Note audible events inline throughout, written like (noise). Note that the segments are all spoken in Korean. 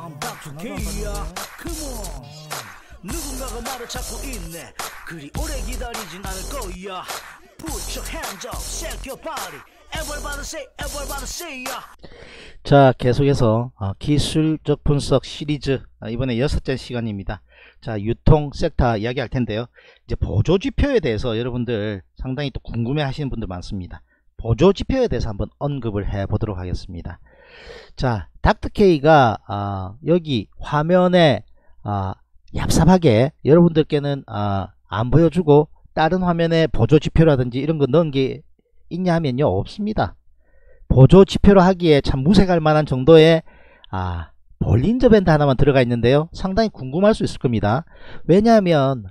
I'm back to K야 Come on. 누군가가 말을 찾고 있네. 그리 오래 기다리진 않을 거야. Put your hands up, shake your body. Everybody say, everybody say ya 자 계속해서 어, 기술적 분석 시리즈 아, 이번에 여섯째 시간입니다. 자 유통 섹터 이야기 할 텐데요. 이제 보조지표에 대해서 여러분들 상당히 또 궁금해 하시는 분들 많습니다. 보조지표에 대해서 한번 언급을 해 보도록 하겠습니다 자 닥터케이가 아, 여기 화면에 아, 얍삽하게 여러분들께는 아, 안 보여주고 다른 화면에 보조지표라든지 이런 거 넣은 게 있냐 하면요 없습니다. 보조 지표로 하기에 참 무색할 만한 정도의 아 볼린저 밴드 하나만 들어가 있는데요. 상당히 궁금할 수 있을 겁니다. 왜냐하면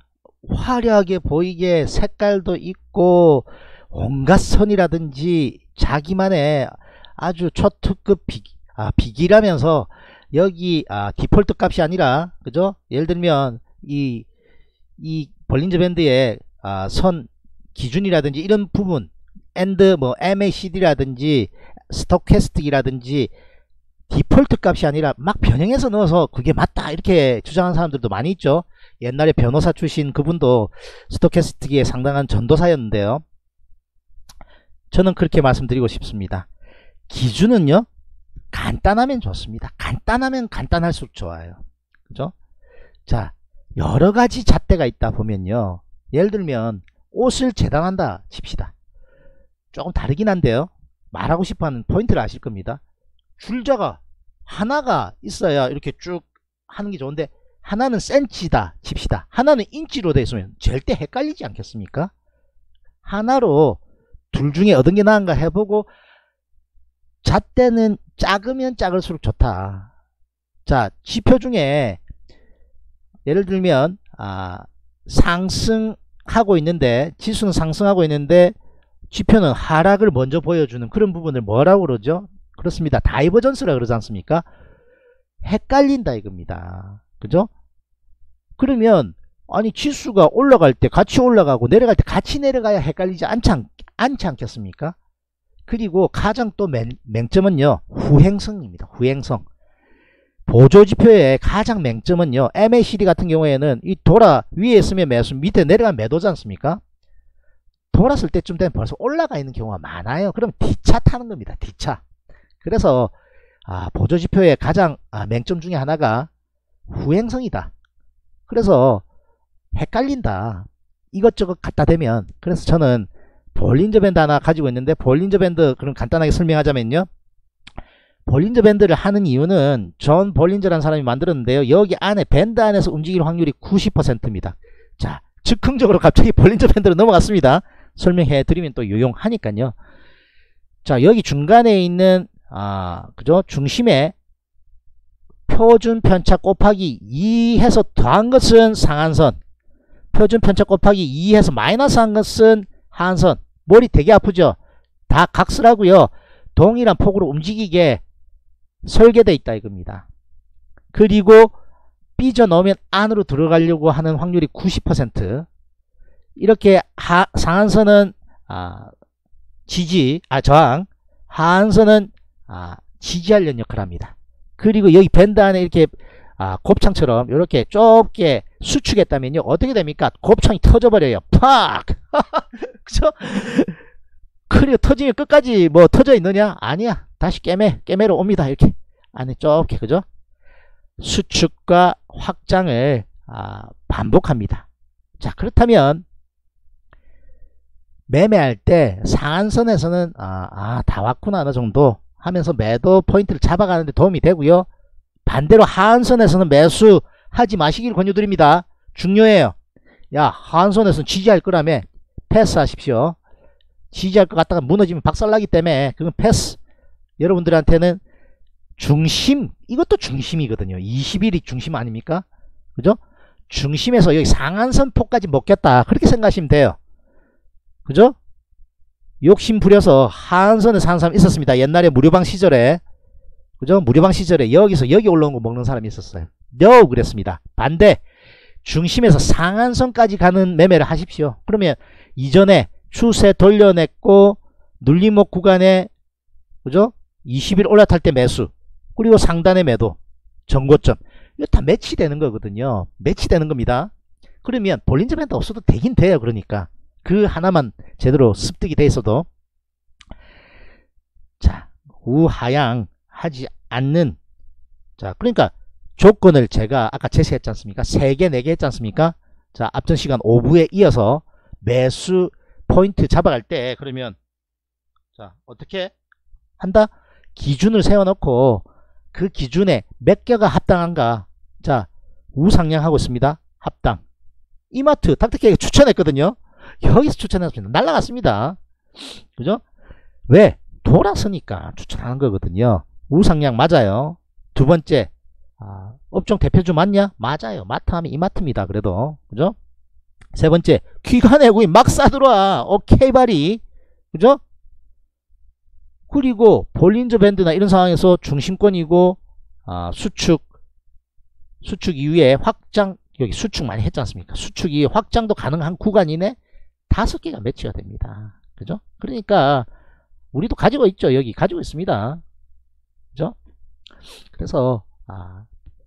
화려하게 보이게 색깔도 있고 온갖 선이라든지 자기만의 아주 초특급 비, 아, 비기라면서 여기 아, 디폴트 값이 아니라 그죠? 예를 들면 이이 볼린저 밴드의 아, 선 기준이라든지 이런 부분 and 뭐 MACD라든지 stochastic이라든지 디폴트 값이 아니라 막 변형해서 넣어서 그게 맞다 이렇게 주장하는 사람들도 많이 있죠. 옛날에 변호사 출신 그분도 스토캐스틱의 상당한 전도사였는데요. 저는 그렇게 말씀드리고 싶습니다 기준은요? 간단하면 좋습니다. 간단하면 간단할수록 좋아요. 그죠? 자 여러 가지 잣대가 있다 보면요. 예를 들면 옷을 재단한다 칩시다. 조금 다르긴 한데요. 말하고 싶어하는 포인트를 아실 겁니다. 줄자가 하나가 있어야 이렇게 쭉 하는 게 좋은데 하나는 센치다 칩시다. 하나는 인치로 되어 있으면 절대 헷갈리지 않겠습니까? 하나로 둘 중에 어떤 게 나은가 해보고 잣대는 작으면 작을수록 좋다 자 지표 중에 예를 들면 아, 상승하고 있는데 지수는 상승하고 있는데 지표는 하락을 먼저 보여주는 그런 부분을 뭐라고 그러죠? 그렇습니다. 다이버전스라 그러지 않습니까? 헷갈린다 이겁니다. 그죠? 그러면 아니 지수가 올라갈 때 같이 올라가고 내려갈 때 같이 내려가야 헷갈리지 않지, 않, 않지 않겠습니까? 그리고 가장 또 맹, 맹점은요. 후행성입니다. 후행성. 보조지표의 가장 맹점은요. MACD 같은 경우에는 이 돌아 위에 있으면 매수 밑에 내려가면 매도지 않습니까? 돌았을 때쯤 되면 벌써 올라가 있는 경우가 많아요. 그럼 뒤차 타는 겁니다. 뒤차. 그래서 아, 보조지표의 가장 아, 맹점 중에 하나가 후행성이다. 그래서 헷갈린다. 이것저것 갖다 대면 그래서 저는 볼린저 밴드 하나 가지고 있는데 볼린저 밴드 그럼 간단하게 설명하자면요. 볼린저 밴드를 하는 이유는 존 볼린저라는 사람이 만들었는데요. 여기 안에 밴드 안에서 움직일 확률이 90%입니다. 자, 즉흥적으로 갑자기 볼린저 밴드로 넘어갔습니다. 설명해 드리면 또 유용하니까요. 자, 여기 중간에 있는 아, 그죠? 중심에 표준 편차 곱하기 2 해서 더한 것은 상한선. 표준 편차 곱하기 2 해서 마이너스 한 것은 하한선. 머리 되게 아프죠? 다 각설하고요. 동일한 폭으로 움직이게 설계되어 있다 이겁니다. 그리고 삐져 넣으면 안으로 들어가려고 하는 확률이 90% 이렇게 하, 상한선은 아, 지지, 아 저항, 하한선은 아, 지지하려는 역할을 합니다. 그리고 여기 밴드 안에 이렇게 아, 곱창처럼 이렇게 좁게 수축했다면요 어떻게 됩니까? 곱창이 터져버려요. 팍! (laughs) 그죠? 그리고 터지면 끝까지 뭐 터져 있느냐? 아니야. 다시 깨매, 깨매로 옵니다. 이렇게 안에 좁게 그죠? 수축과 확장을 아, 반복합니다. 자 그렇다면 매매할 때 상한선에서는 아, 아, 다 왔구나 어느 정도 하면서 매도 포인트를 잡아가는데 도움이 되고요. 반대로 하한선에서는 매수 하지 마시길 권유드립니다. 중요해요. 야 하한선에서는 지지할 거라며 패스하십시오. 지지할 것 같다가 무너지면 박살나기 때문에 그건 패스. 여러분들한테는 중심 이것도 중심이거든요. 20일이 중심 아닙니까? 그죠? 중심에서 여기 상한선 폭까지 먹겠다. 그렇게 생각하시면 돼요. 그죠? 욕심 부려서 하한선에 사는 사람 있었습니다. 옛날에 무료방 시절에 그죠? 무료방 시절에 여기서 여기 올라온 거 먹는 사람이 있었어요. no 그랬습니다. 반대 중심에서 상한선까지 가는 매매를 하십시오. 그러면 이전에 추세 돌려냈고 눌림목 구간에 그죠? 20일 올라탈 때 매수 그리고 상단에 매도 정고점 이거 다 매치되는 거거든요. 매치되는 겁니다. 그러면 볼린저 밴드 없어도 되긴 돼요. 그러니까 그 하나만 제대로 습득이 돼 있어도 자 우하향 하지 않는 자 그러니까 조건을 제가 아까 제시했지 않습니까? 3개, 4개 했지 않습니까? 자 앞전 시간 5부에 이어서 매수 포인트 잡아갈 때 그러면 자 어떻게 한다? 기준을 세워놓고 그 기준에 몇 개가 합당한가 자 우상향하고 있습니다. 합당 이마트 닥터케이가 추천했거든요. 여기서 추천했습니다. 날라갔습니다. 그죠? 왜? 돌아서니까 추천하는 거거든요. 우상향 맞아요. 두 번째 아, 업종 대표주 맞냐? 맞아요. 마트 하면 이마트입니다. 그래도 그죠? 세 번째 귀가 내고인 막 싸들어와. 오케이 바리 그죠? 그리고 볼린저 밴드나 이런 상황에서 중심권이고 아, 수축 수축 이후에 확장 여기 수축 많이 했지 않습니까? 수축 이후에 확장도 가능한 구간 이내 다섯 개가 매치가 됩니다. 그죠? 그러니까 우리도 가지고 있죠. 여기 가지고 있습니다. 그래서 아,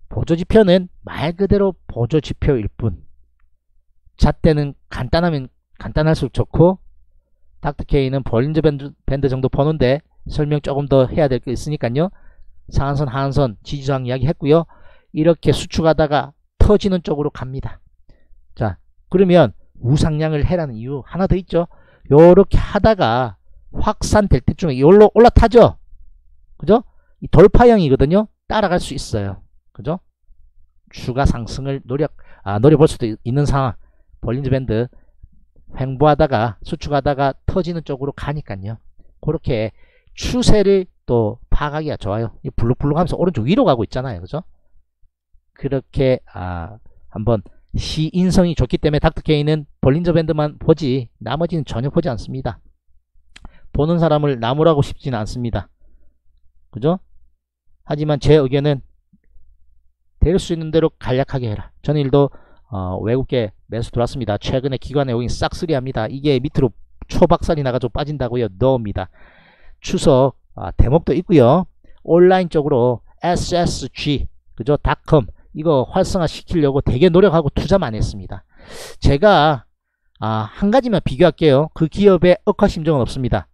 보조지표는 말 그대로 보조지표일 뿐 잣대는 간단하면 간단할수록 좋고 닥터케이는 볼린저 밴드, 밴드 정도 보는데 설명 조금 더 해야 될 게 있으니까요. 상한선 하한선 지지저항 이야기 했고요. 이렇게 수축하다가 터지는 쪽으로 갑니다. 자 그러면 우상향을 해라는 이유 하나 더 있죠. 요렇게 하다가 확산될 때쯤에 이걸로 올라타죠. 그죠? 이 돌파형이거든요. 따라갈 수 있어요. 그죠? 추가 상승을 노력, 아, 노려볼 수도 있는 상황. 볼린저 밴드 횡보하다가 수축하다가 터지는 쪽으로 가니까요. 그렇게 추세를 또 파악하기가 좋아요. 이 블룩블룩 하면서 오른쪽 위로 가고 있잖아요. 그죠? 그렇게 아, 한번 시인성이 좋기 때문에 닥터케이는 볼린저 밴드만 보지 나머지는 전혀 보지 않습니다. 보는 사람을 나무라고 싶지는 않습니다. 그죠? 하지만 제 의견은 될 수 있는 대로 간략하게 해라. 저는 일도 어, 외국계 매수 들어왔습니다. 최근에 기관에 오긴 싹쓸이합니다. 이게 밑으로 초박살이 나가지고 빠진다고요. 넣습니다. 추석 아, 대목도 있고요. 온라인 쪽으로 SSG 그죠? 닷컴 이거 활성화 시키려고 되게 노력하고 투자 많이 했습니다. 제가 아, 한 가지만 비교할게요. 그 기업의 억하심정은 없습니다.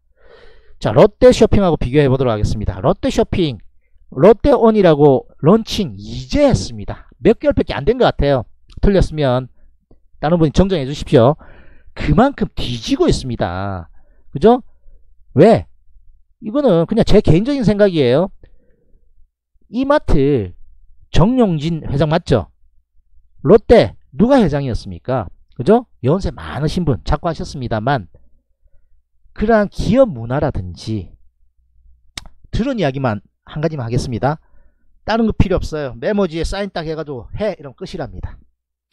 자 롯데쇼핑하고 비교해 보도록 하겠습니다. 롯데쇼핑 롯데온이라고 런칭 이제 했습니다. 몇 개월밖에 안 된 것 같아요. 틀렸으면 다른 분이 정정해 주십시오. 그만큼 뒤지고 있습니다. 그죠? 왜? 이거는 그냥 제 개인적인 생각이에요. 이마트 정용진 회장 맞죠? 롯데 누가 회장이었습니까? 그죠? 연세 많으신 분 자꾸 하셨습니다만 그러한 기업 문화라든지 들은 이야기만 한 가지만 하겠습니다. 다른 거 필요 없어요. 메모지에 사인 딱 해가지고 해 이러면 끝이랍니다.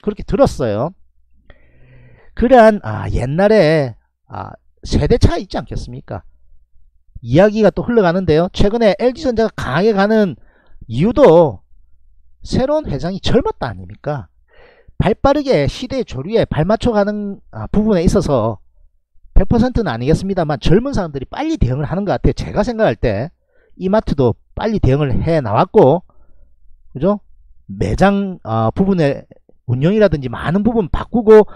그렇게 들었어요. 그러한 아, 옛날에 아, 세대 차이 있지 않겠습니까? 이야기가 또 흘러가는데요. 최근에 LG전자가 강하게 가는 이유도 새로운 회장이 젊었다 아닙니까? 발빠르게 시대의 조류에 발맞춰가는 아, 부분에 있어서 100%는 아니겠습니다만 젊은 사람들이 빨리 대응을 하는 것 같아요. 제가 생각할 때 이마트도 빨리 대응을 해 나왔고 그죠? 매장 어, 부분의 운영이라든지 많은 부분 바꾸고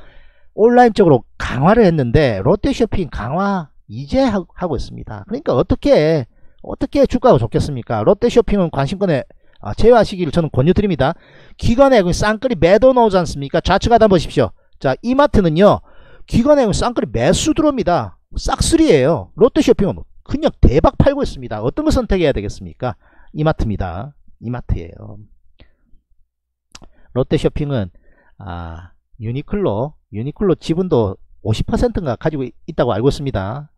온라인 쪽으로 강화를 했는데 롯데쇼핑 강화 이제 하고 있습니다. 그러니까 어떻게 어떻게 주가가 좋겠습니까? 롯데쇼핑은 관심권에 아, 제외하시기를 저는 권유드립니다. 기관에 쌍끌이 매도 나오지 않습니까? 좌측 하단 보십시오. 자, 이마트는요. 기관에 쌍끌이 매수 들어옵니다. 싹쓸이에요. 롯데쇼핑은 그냥 대박 팔고 있습니다. 어떤 거 선택해야 되겠습니까? 이마트입니다. 이마트예요. 롯데쇼핑은 아, 유니클로 유니클로 지분도 50%인가 가지고 있다고 알고 있습니다.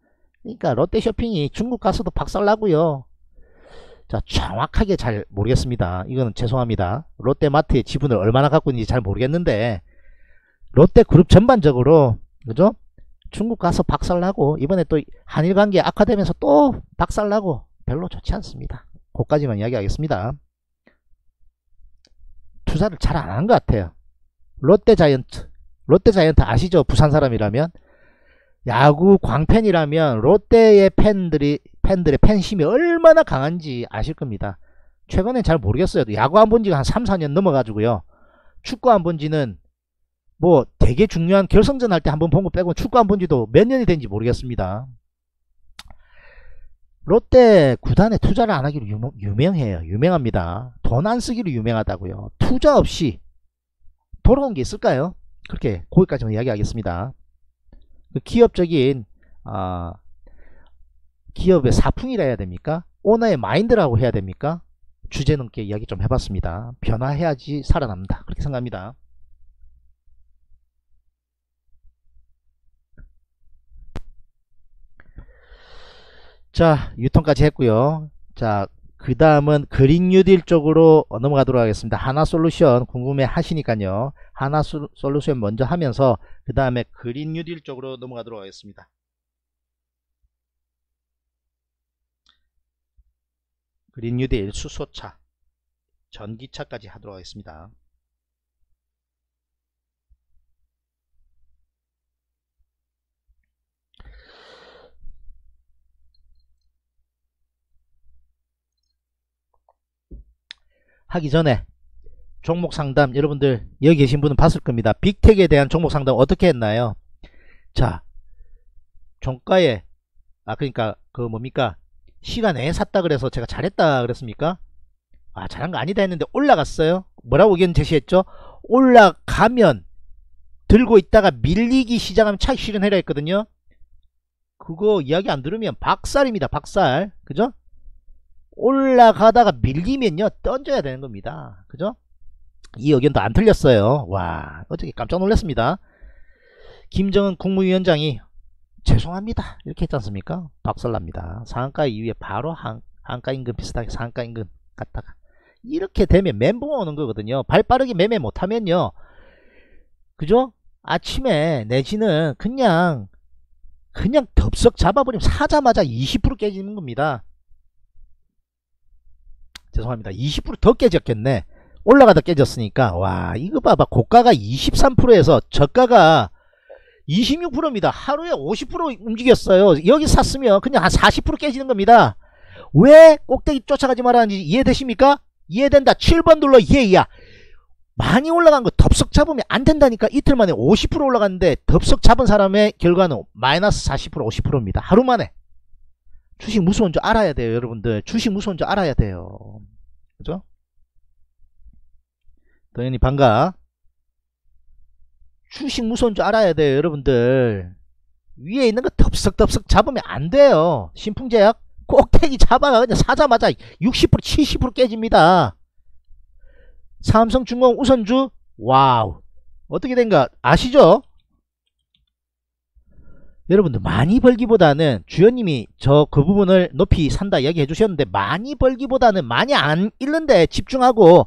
그러니까 롯데쇼핑이 중국 가서도 박살나고요. 자 정확하게 잘 모르겠습니다. 이거는 죄송합니다. 롯데마트의 지분을 얼마나 갖고 있는지 잘 모르겠는데 롯데그룹 전반적으로 그죠? 중국 가서 박살나고 이번에 또 한일 관계 악화되면서 또 박살나고 별로 좋지 않습니다. 그까지만 이야기하겠습니다. 투자를 잘 안 한 것 같아요. 롯데자이언트 롯데자이언트 아시죠? 부산 사람이라면 야구 광팬이라면 롯데의 팬들이 팬들의 팬심이 얼마나 강한지 아실 겁니다. 최근엔 잘 모르겠어요. 야구 안 본 지가 한 3, 4년 넘어가지고요. 축구 안 본 지는 뭐 되게 중요한 결승전 할 때 한번 본 거 빼고 축구 안본 지도 몇 년이 된지 모르겠습니다. 롯데 구단에 투자를 안 하기로 유명, 유명해요. 유명합니다. 돈 안 쓰기로 유명하다고요. 투자 없이 돌아온 게 있을까요? 그렇게 거기까지만 이야기하겠습니다. 그 기업적인 아, 기업의 사풍이라 해야 됩니까? 오너의 마인드라고 해야 됩니까? 주제 넘게 이야기 좀 해봤습니다. 변화해야지 살아남는다. 그렇게 생각합니다. 자, 유통까지 했고요. 자, 그 다음은 그린 뉴딜 쪽으로 넘어가도록 하겠습니다. 하나 솔루션 궁금해 하시니까요. 하나 솔루션 먼저 하면서 그 다음에 그린 뉴딜 쪽으로 넘어가도록 하겠습니다. 그린 뉴딜 수소차 전기차까지 하도록 하겠습니다. 하기 전에 종목 상담 여러분들 여기 계신 분은 봤을 겁니다. 빅텍에 대한 종목 상담 어떻게 했나요? 자 종가에 아 그러니까 그 뭡니까 시간에 샀다 그래서 제가 잘했다 그랬습니까? 아 잘한 거 아니다 했는데 올라갔어요. 뭐라고 의견 제시했죠? 올라가면 들고 있다가 밀리기 시작하면 차익 실현해라 했거든요. 그거 이야기 안 들으면 박살입니다. 박살. 그죠? 올라가다가 밀리면요 던져야 되는 겁니다. 그죠? 이 의견도 안 틀렸어요. 와 어떻게 깜짝 놀랐습니다. 김정은 국무위원장이 죄송합니다. 이렇게 했지 않습니까? 박살납니다. 상한가 이후에 바로 한, 한가 임금 비슷하게 상한가 임금 갔다가 이렇게 되면 멘붕 오는 거거든요. 발 빠르게 매매 못하면요. 그죠? 아침에 내지는 그냥 그냥 덥석 잡아버리면 사자마자 20% 깨지는 겁니다 죄송합니다. 20%더 깨졌겠네. 올라가다 깨졌으니까 와 이거 봐봐 고가가 23%에서 저가가 26%입니다. 하루에 50% 움직였어요. 여기 샀으면 그냥 한 40% 깨지는 겁니다. 왜 꼭대기 쫓아가지 말라는지 이해되십니까? 이해된다. 7번 눌러 이해야. 많이 올라간 거 덥석 잡으면 안 된다니까 이틀 만에 50% 올라갔는데 덥석 잡은 사람의 결과는 마이너스 40% 50%입니다. 하루 만에. 주식 무서운 줄 알아야 돼요 여러분들. 주식 무서운 줄 알아야 돼요. 그죠? 당연히 반가? 주식 무서운 줄 알아야 돼요 여러분들. 위에 있는 거 덥석덥석 잡으면 안 돼요. 신풍제약 꼭대기 잡아가 그냥 사자마자 60% 70% 깨집니다. 삼성중공 우선주 wow. 어떻게 된가 아시죠 여러분들 많이 벌기보다는 주연님이 저 그 부분을 높이 산다 이야기 해 주셨는데 많이 벌기보다는 많이 안 잃는데 집중하고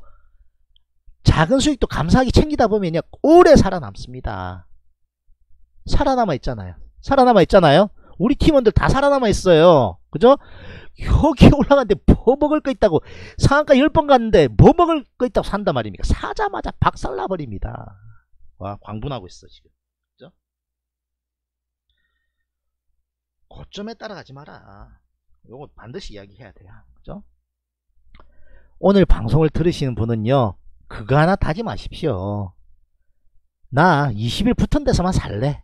작은 수익도 감사하게 챙기다 보면요 오래 살아남습니다. 살아남아 있잖아요. 살아남아 있잖아요. 우리 팀원들 다 살아남아 있어요. 그죠? 여기 올라갔는데 뭐 먹을 거 있다고 상한가 10번 갔는데 뭐 먹을 거 있다고 산단 말입니까? 사자마자 박살나 버립니다. 와 광분하고 있어 지금 고점에 따라가지 마라. 요거 반드시 이야기해야 돼요. 그죠? 오늘 방송을 들으시는 분은요. 그거 하나 타지 마십시오. 나 20일 붙은 데서만 살래.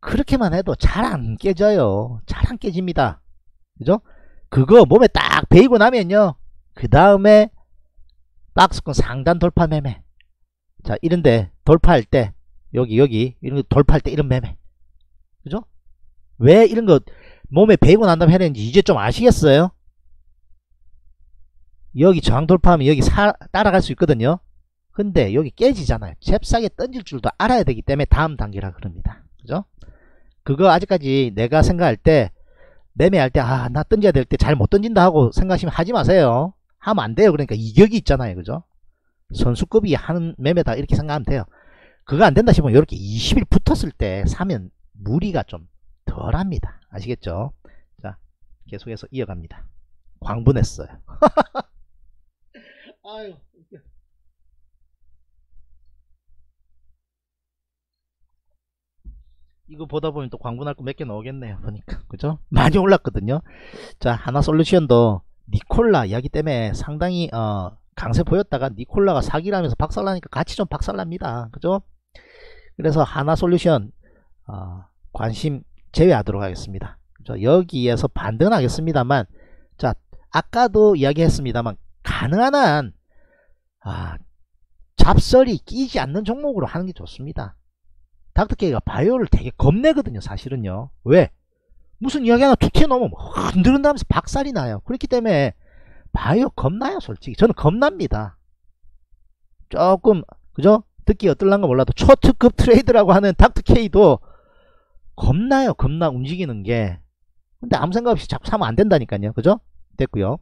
그렇게만 해도 잘 안 깨져요. 잘 안 깨집니다. 그죠? 그거 몸에 딱 베이고 나면요. 그 다음에 박스권 상단 돌파 매매. 자, 이런데 돌파할 때, 여기, 여기, 이런 거 돌파할 때 이런 매매. 그죠? 왜 이런 거 몸에 배고 난 다음에 해야 되는지 이제 좀 아시겠어요? 여기 저항 돌파하면 여기 사, 따라갈 수 있거든요. 근데 여기 깨지잖아요. 잽싸게 던질 줄도 알아야 되기 때문에 다음 단계라 그럽니다. 그죠? 그거 아직까지 내가 생각할 때 매매할 때 아 나 던져야 될 때 잘 못 던진다 하고 생각하시면 하지 마세요. 하면 안 돼요. 그러니까 이격이 있잖아요. 그죠? 선수급이 하는 매매다 이렇게 생각하면 돼요. 그거 안 된다 싶으면 이렇게 20일 붙었을 때 사면 무리가 좀 덜합니다. 아시겠죠? 자, 계속해서 이어갑니다. 광분했어요. (laughs) 아유, 이거 보다 보면 또 광분할 거몇 개 나오겠네요. 보니까. 그죠? 많이 올랐거든요. 자, 하나 솔루션도 니콜라 이야기 때문에 상당히 어, 강세 보였다가 니콜라가 사기라면서 박살나니까 같이 좀 박살납니다. 그죠? 그래서 하나 솔루션 어, 관심 제외하도록 하겠습니다. 여기에서 반등은 하겠습니다만 자 아까도 이야기했습니다만 가능한 한 아, 잡설이 끼지 않는 종목으로 하는 게 좋습니다. 닥터케이가 바이오를 되게 겁내거든요 사실은요. 왜? 무슨 이야기 하나 툭 튀어나오면 흔들은다면서 박살이 나요. 그렇기 때문에 바이오 겁나요 솔직히. 저는 겁납니다. 조금 그죠? 듣기 어떨란가 몰라도 초특급 트레이드라고 하는 닥터케이도 겁나요 겁나 움직이는 게 근데 아무 생각 없이 자꾸 사면 안 된다니까요 그죠? 됐고요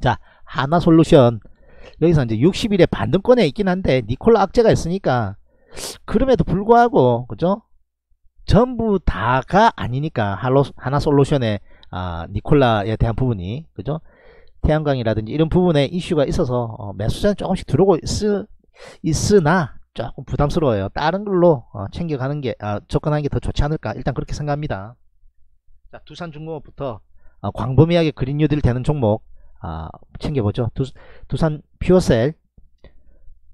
자 하나 솔루션 여기서 이제 60일에 반등권에 있긴 한데 니콜라 악재가 있으니까 그럼에도 불구하고 그죠? 전부 다가 아니니까 할로, 하나 솔루션의 아, 니콜라에 대한 부분이 그죠? 태양광이라든지 이런 부분에 이슈가 있어서 어, 매수자는 조금씩 들어오고 있, 있으나 조금 부담스러워요. 다른 걸로 어, 챙겨가는 게 아, 접근하는 게 더 좋지 않을까 일단 그렇게 생각합니다. 자, 두산중공업부터 어, 광범위하게 그린 뉴딜 되는 종목 아, 챙겨보죠. 두, 두산 퓨어셀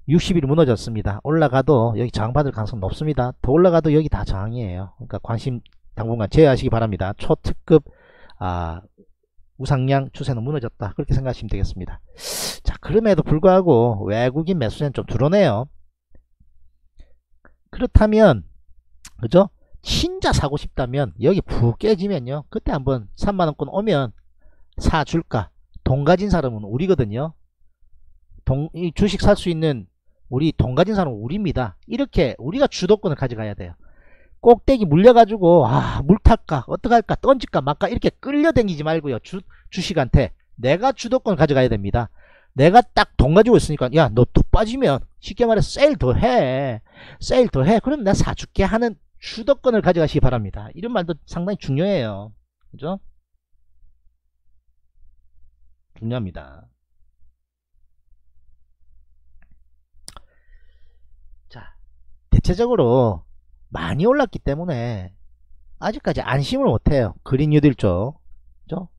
60일 무너졌습니다. 올라가도 여기 저항받을 가능성 높습니다. 더 올라가도 여기 다 저항이에요. 그러니까 관심 당분간 제외하시기 바랍니다. 초특급 아, 우상량 추세는 무너졌다. 그렇게 생각하시면 되겠습니다. 자 그럼에도 불구하고 외국인 매수세는 좀 드러내요. 그렇다면 그죠? 진짜 사고 싶다면 여기 푹 깨지면요. 그때 한번 3만원권 오면 사줄까? 돈 가진 사람은 우리거든요. 동, 이 주식 살 수 있는 우리 돈 가진 사람은 우리입니다. 이렇게 우리가 주도권을 가져가야 돼요. 꼭대기 물려가지고 아 물탈까 어떡할까 던질까 말까 이렇게 끌려다니지 말고요. 주, 주식한테 내가 주도권을 가져가야 됩니다. 내가 딱 돈 가지고 있으니까 야 너 또 빠지면 쉽게 말해서 세일 더 해. 세일 더 해. 그럼 내가 사줄게 하는 주도권을 가져가시기 바랍니다. 이런 말도 상당히 중요해요. 그죠? 중요합니다. 자, 대체적으로 많이 올랐기 때문에 아직까지 안심을 못해요. 그린 뉴딜 쪽, 그죠?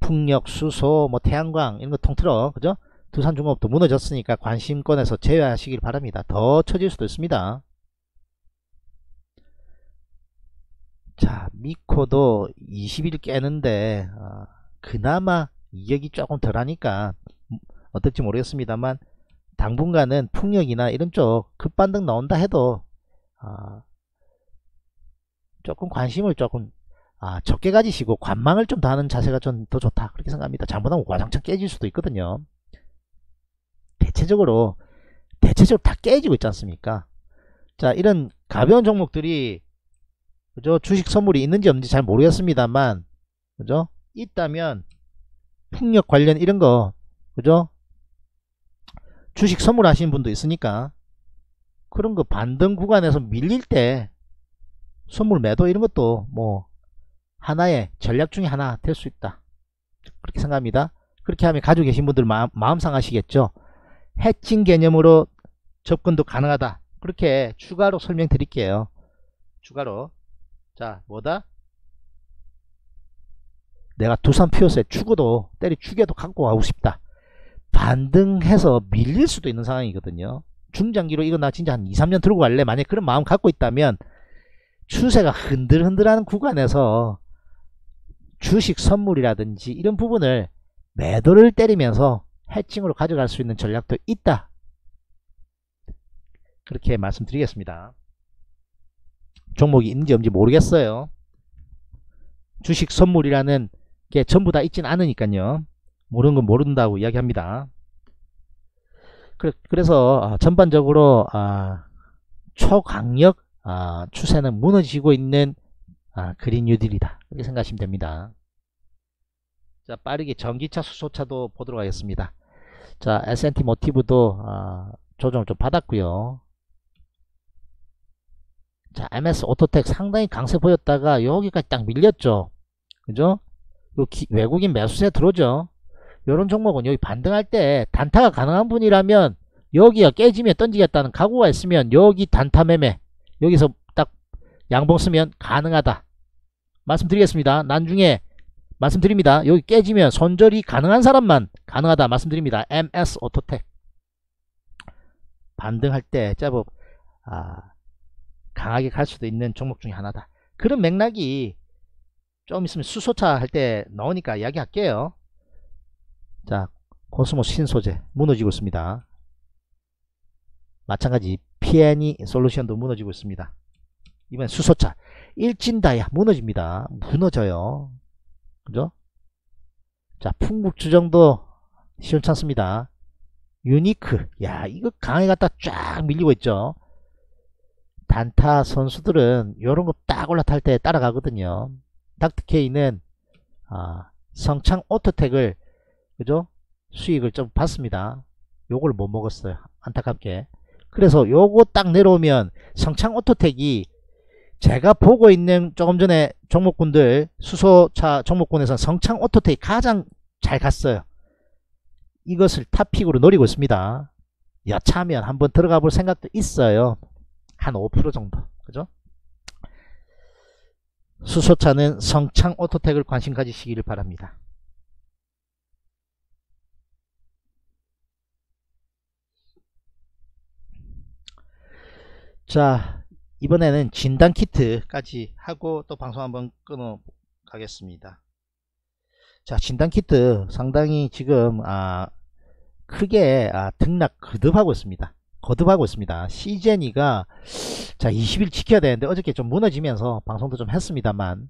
풍력, 수소, 뭐 태양광 이런 거 통틀어, 그죠? 두산중공업도 무너졌으니까 관심권에서 제외하시길 바랍니다. 더 처질 수도 있습니다. 자, 미코도 20일 깨는데 어, 그나마 이격이 조금 덜하니까 어떨지 모르겠습니다만 당분간은 풍력이나 이런 쪽 급반등 나온다 해도 어, 조금 관심을 조금 아, 적게 가지시고 관망을 좀더 하는 자세가 좀더 좋다 그렇게 생각합니다. 잘못하면 와장창 깨질 수도 있거든요. 대체적으로 대체적으로 다 깨지고 있지 않습니까? 자 이런 가벼운 종목들이 그죠? 주식 선물이 있는지 없는지 잘 모르겠습니다만 그죠? 있다면 풍력 관련 이런 거 그죠? 주식 선물 하시는 분도 있으니까 그런 거 반등 구간에서 밀릴 때 선물 매도 이런 것도 뭐 하나의 전략 중에 하나 될 수 있다. 그렇게 생각합니다. 그렇게 하면 가지고 계신 분들 마음, 마음 상하시겠죠 해칭 개념으로 접근도 가능하다. 그렇게 추가로 설명드릴게요. 추가로. 자 뭐다? 내가 두산 피어스에 죽어도 때리 죽여도 갖고 가고 싶다. 반등해서 밀릴 수도 있는 상황이거든요. 중장기로 이거 나 진짜 한 2, 3년 들고 갈래? 만약 그런 마음 갖고 있다면 추세가 흔들흔들하는 구간에서 주식 선물이라든지 이런 부분을 매도를 때리면서 해칭으로 가져갈 수 있는 전략도 있다. 그렇게 말씀드리겠습니다. 종목이 있는지 없는지 모르겠어요. 주식 선물이라는 게 전부 다 있진 않으니까요. 모르는 건 모른다고 이야기합니다. 그래서 아, 전반적으로 아, 초강력 아, 추세는 무너지고 있는 그린 뉴딜이다. 이렇게 생각하시면 됩니다. 자 빠르게 전기차 수소차도 보도록 하겠습니다. 자 S&T 모티브도 어, 조정을 좀 받았고요. 자 MS 오토텍 상당히 강세 보였다가 여기까지 딱 밀렸죠. 그죠? 요 기, 외국인 매수세 들어오죠. 요런 종목은 여기 반등할 때 단타가 가능한 분이라면 여기가 깨지면 던지겠다는 각오가 있으면 여기 단타 매매 여기서 딱 양봉 쓰면 가능하다. 말씀드리겠습니다. 나중에 말씀드립니다. 여기 깨지면 손절이 가능한 사람만 가능하다 말씀드립니다. MS 오토텍 반등할 때 제법 아, 강하게 갈 수도 있는 종목 중에 하나다. 그런 맥락이 좀 있으면 수소차 할 때 나오니까 이야기할게요. 자, 코스모 신소재 무너지고 있습니다. 마찬가지 PNE 솔루션도 무너지고 있습니다. 이번 수소차 일진다야 무너집니다. 무너져요. 그죠? 자, 풍국 주정도 시원찮습니다. 유니크. 야, 이거 강에 갖다 쫙 밀리고 있죠. 단타 선수들은 이런 거 딱 올라탈 때 따라가거든요. 닥터케이는 아, 성창 오토텍을 그죠? 수익을 좀 봤습니다. 요걸 못 먹었어요. 안타깝게. 그래서 요거 딱 내려오면 성창 오토텍이 제가 보고 있는 조금 전에 종목군들 수소차 종목군에서 성창 오토텍이 가장 잘 갔어요. 이것을 탑픽으로 노리고 있습니다. 여차하면 한번 들어가 볼 생각도 있어요. 한 5% 정도. 그죠? 수소차는 성창 오토텍을 관심 가지시기를 바랍니다. 자 이번에는 진단 키트까지 하고 또 방송 한번 끊어 가겠습니다. 자 진단 키트 상당히 지금 아 크게 아, 등락 거듭하고 있습니다. 거듭하고 있습니다. 시제니가 자 20일 지켜야 되는데 어저께 좀 무너지면서 방송도 좀 했습니다만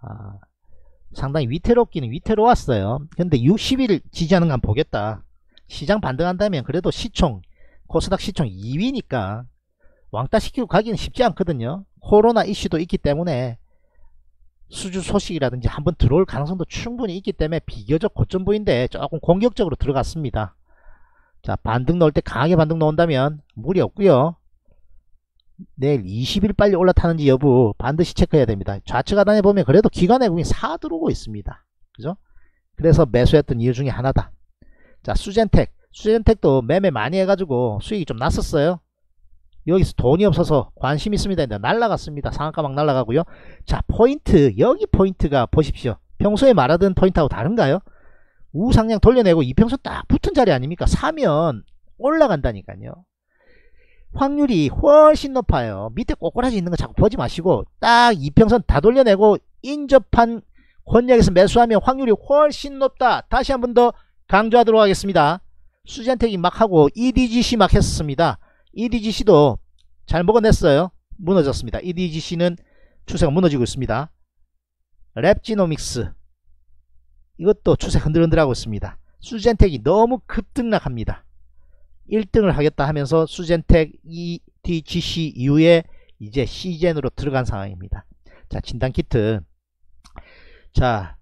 아, 상당히 위태롭기는 위태로웠어요. 근데 60일 지지하는 건 보겠다. 시장 반등한다면 그래도 시총 코스닥 시총 2위니까 왕따 시키고 가기는 쉽지 않거든요. 코로나 이슈도 있기 때문에 수주 소식이라든지 한번 들어올 가능성도 충분히 있기 때문에 비교적 고점 부인데 조금 공격적으로 들어갔습니다. 자 반등 넣을 때 강하게 반등 넣는다면 무리 없고요. 내일 20일 빨리 올라타는지 여부 반드시 체크해야 됩니다. 좌측 하단에 보면 그래도 기관 외국인 사 들어오고 있습니다. 그죠? 그래서 매수했던 이유 중에 하나다. 자 수젠텍 수젠텍도 매매 많이 해가지고 수익이 좀 났었어요. 여기서 돈이 없어서 관심 있습니다. 날라갔습니다. 상한가 막 날라가고요. 자 포인트 여기 포인트가 보십시오. 평소에 말하던 포인트하고 다른가요? 우상향 돌려내고 이평선 딱 붙은 자리 아닙니까? 사면 올라간다니까요. 확률이 훨씬 높아요. 밑에 꼬꾸라지 있는 거 자꾸 보지 마시고 딱 이평선 다 돌려내고 인접한 권역에서 매수하면 확률이 훨씬 높다. 다시 한 번 더 강조하도록 하겠습니다. 수젠텍이 막 하고 EDGC 막 했습니다. EDGC도 잘 먹어냈어요. 무너졌습니다. EDGC는 추세가 무너지고 있습니다. 랩지노믹스 이것도 추세 흔들흔들하고 있습니다. 수젠텍이 너무 급등락합니다. 1등을 하겠다 하면서 수젠텍 EDGC 이후에 이제 C젠으로 들어간 상황입니다. 자 진단키트 자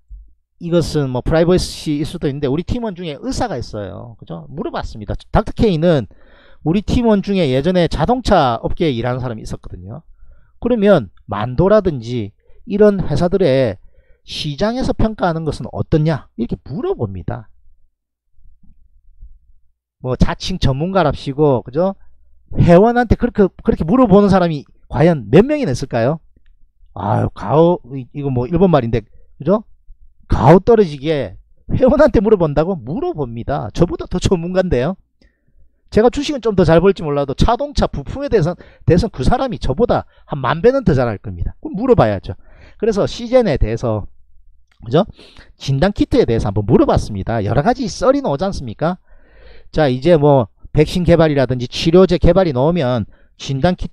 이것은 뭐 프라이버시일 수도 있는데 우리 팀원 중에 의사가 있어요. 그죠? 물어봤습니다. 닥터케이는 우리 팀원 중에 예전에 자동차 업계에 일하는 사람이 있었거든요. 그러면 만도라든지 이런 회사들의 시장에서 평가하는 것은 어떻냐 이렇게 물어봅니다. 뭐 자칭 전문가랍시고 그죠? 회원한테 그렇게 그렇게 물어보는 사람이 과연 몇 명이나 있을까요? 아유 가오 이거 뭐 일본 말인데 그죠? 가오 떨어지게 회원한테 물어본다고 물어봅니다. 저보다 더 전문가인데요. 제가 주식은 좀 더잘 볼지 몰라도 자동차 부품에 대해서 대해서 그 사람이 저보다 한 만 배는 더잘알 겁니다. 그럼 물어봐야죠. 그래서 시젠에 대해서 그죠? 진단 키트에 대해서 한번 물어봤습니다. 여러 가지 썰이 나오지 않습니까? 자, 이제 뭐 백신 개발이라든지 치료제 개발이 나오면 진단 키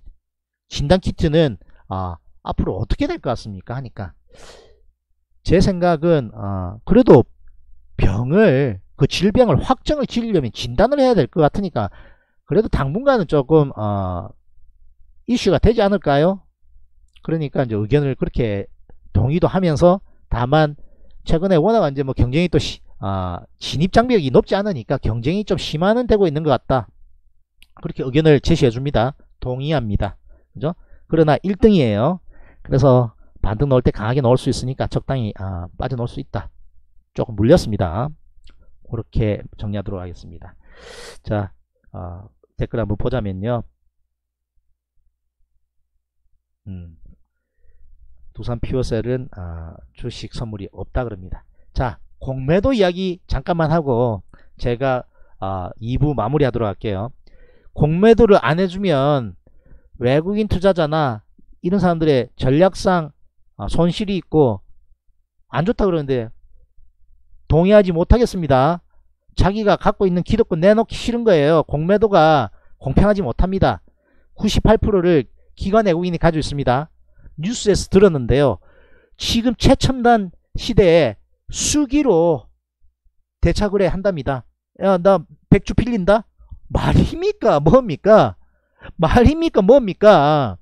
진단 키트는 아, 앞으로 어떻게 될 것 같습니까? 하니까 제 생각은 어, 그래도 병을 그 질병을 확정을 지으려면 진단을 해야 될 것 같으니까 그래도 당분간은 조금 어, 이슈가 되지 않을까요? 그러니까 이제 의견을 그렇게 동의도 하면서 다만 최근에 워낙 이제 뭐 경쟁이 또 시, 아, 진입 장벽이 높지 않으니까 경쟁이 좀 심화는 되고 있는 것 같다. 그렇게 의견을 제시해 줍니다. 동의합니다. 그죠? 그러나 1등이에요. 그래서 반등 넣을 때 강하게 넣을 수 있으니까 적당히 아, 빠져넣을 수 있다. 조금 물렸습니다. 그렇게 정리하도록 하겠습니다. 자, 어, 댓글 한번 보자면요. 음, 두산 피오셀은 아, 주식 선물이 없다 그럽니다. 자 공매도 이야기 잠깐만 하고 제가 아, 2부 마무리하도록 할게요. 공매도를 안 해주면 외국인 투자자나 이런 사람들의 전략상 아, 손실이 있고 안 좋다 그러는데 동의하지 못하겠습니다. 자기가 갖고 있는 기득권 내놓기 싫은 거예요. 공매도가 공평하지 못합니다. 98%를 기관 외국인이 가지고 있습니다. 뉴스에서 들었는데요. 지금 최첨단 시대에 수기로 대차거래 한답니다. 야, 나 백주 필린다? 말입니까? 뭡니까? 말입니까? 뭡니까?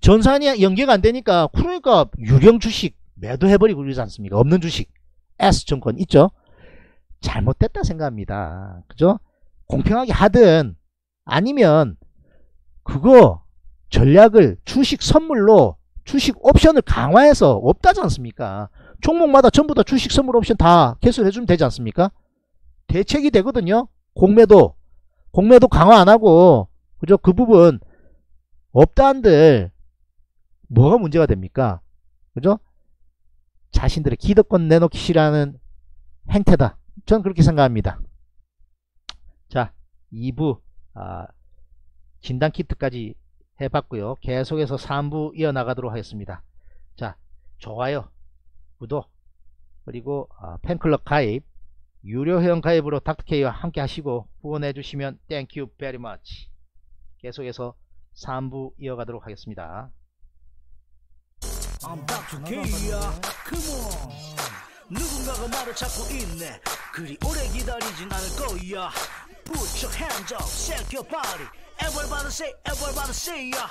전산이 연계가 안 되니까, 그러니까 유령 주식 매도해버리고 그러지 않습니까? 없는 주식. S증권 있죠? 잘못됐다 생각합니다. 그죠? 공평하게 하든, 아니면, 그거, 전략을 주식 선물로, 주식 옵션을 강화해서 없다지 않습니까? 종목마다 전부 다 주식 선물 옵션 다 개설해주면 되지 않습니까? 대책이 되거든요. 공매도 공매도 강화 안 하고 그죠? 그 부분 없다 한들 뭐가 문제가 됩니까? 그죠? 자신들의 기득권 내놓기 싫어하는 행태다. 저는 그렇게 생각합니다. 자, 2부 아, 진단 키트까지 해봤고요. 계속해서 3부 이어나가도록 하겠습니다. 자, 좋아요, 구독, 그리고 아, 팬클럽 가입, 유료 회원 가입으로 닥터케이와 함께 하시고 후원해 주시면 thank you very much 계속해서 3부 이어가도록 하겠습니다. I'm Dr. K야 Come on 누군가가 나를 찾고 있네 그리 오래 기다리진 않을 거야 Put your hands up, shake your body Everybody say, everybody say ya